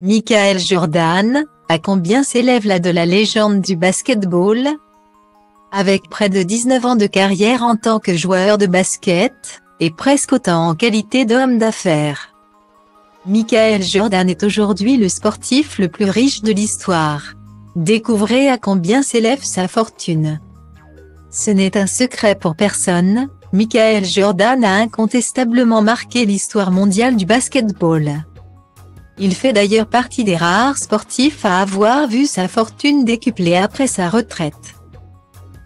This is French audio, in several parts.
Michael Jordan, à combien s'élève la de la légende du basketball? Avec près de 19 ans de carrière en tant que joueur de basket, et presque autant en qualité d'homme d'affaires. Michael Jordan est aujourd'hui le sportif le plus riche de l'histoire. Découvrez à combien s'élève sa fortune. Ce n'est un secret pour personne, Michael Jordan a incontestablement marqué l'histoire mondiale du basketball. Il fait d'ailleurs partie des rares sportifs à avoir vu sa fortune décuplée après sa retraite.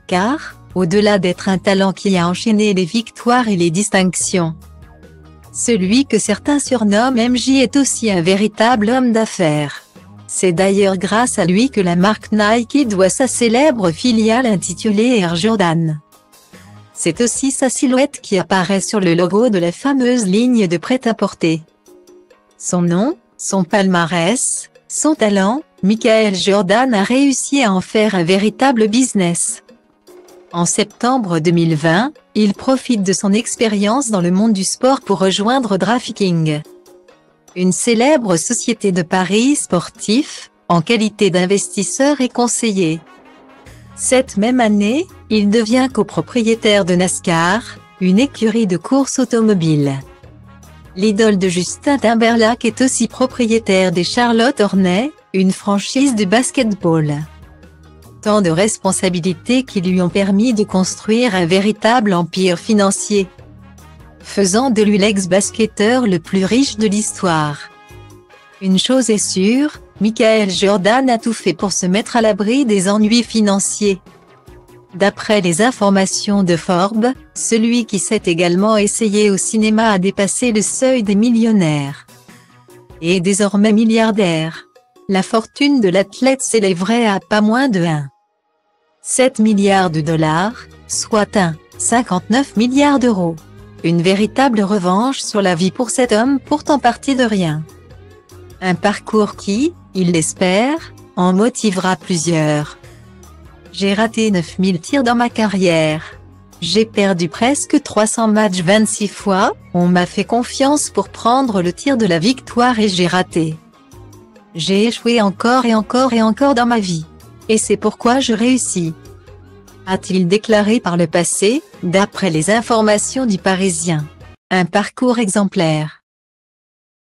Car, au-delà d'être un talent qui a enchaîné les victoires et les distinctions, celui que certains surnomment MJ est aussi un véritable homme d'affaires. C'est d'ailleurs grâce à lui que la marque Nike doit sa célèbre filiale intitulée Air Jordan. C'est aussi sa silhouette qui apparaît sur le logo de la fameuse ligne de prêt-à-porter. Son nom, son palmarès, son talent, Michael Jordan a réussi à en faire un véritable business. En septembre 2020, il profite de son expérience dans le monde du sport pour rejoindre DraftKings, une célèbre société de paris sportifs, en qualité d'investisseur et conseiller. Cette même année, il devient copropriétaire de NASCAR, une écurie de course automobile. L'idole de Justin Timberlake est aussi propriétaire des Charlotte Hornets, une franchise de basketball. Tant de responsabilités qui lui ont permis de construire un véritable empire financier, faisant de lui l'ex-basketteur le plus riche de l'histoire. Une chose est sûre, Michael Jordan a tout fait pour se mettre à l'abri des ennuis financiers. D'après les informations de Forbes, celui qui s'est également essayé au cinéma a dépassé le seuil des millionnaires. Et désormais milliardaire. La fortune de l'athlète s'élèverait à pas moins de 1. 7 milliards de dollars, soit 1, 59 milliards d'euros. Une véritable revanche sur la vie pour cet homme pourtant parti de rien. Un parcours qui, il l'espère, en motivera plusieurs. J'ai raté 9000 tirs dans ma carrière. J'ai perdu presque 300 matchs 26 fois, on m'a fait confiance pour prendre le tir de la victoire et j'ai raté. J'ai échoué encore et encore et encore dans ma vie. Et c'est pourquoi je réussis. A-t-il déclaré par le passé, d'après les informations du Parisien. Un parcours exemplaire.